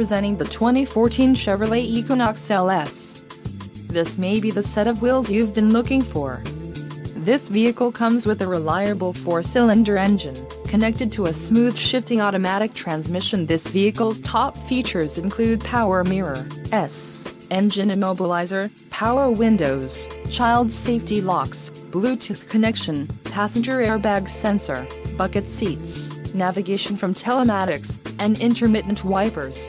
presenting the 2014 Chevrolet Equinox LS. This may be the set of wheels you've been looking for. This vehicle comes with a reliable four-cylinder engine, connected to a smooth shifting automatic transmission. This vehicle's top features include power mirror, S, engine immobilizer, power windows, child safety locks, Bluetooth connection, passenger airbag sensor, bucket seats, navigation from telematics, and intermittent wipers.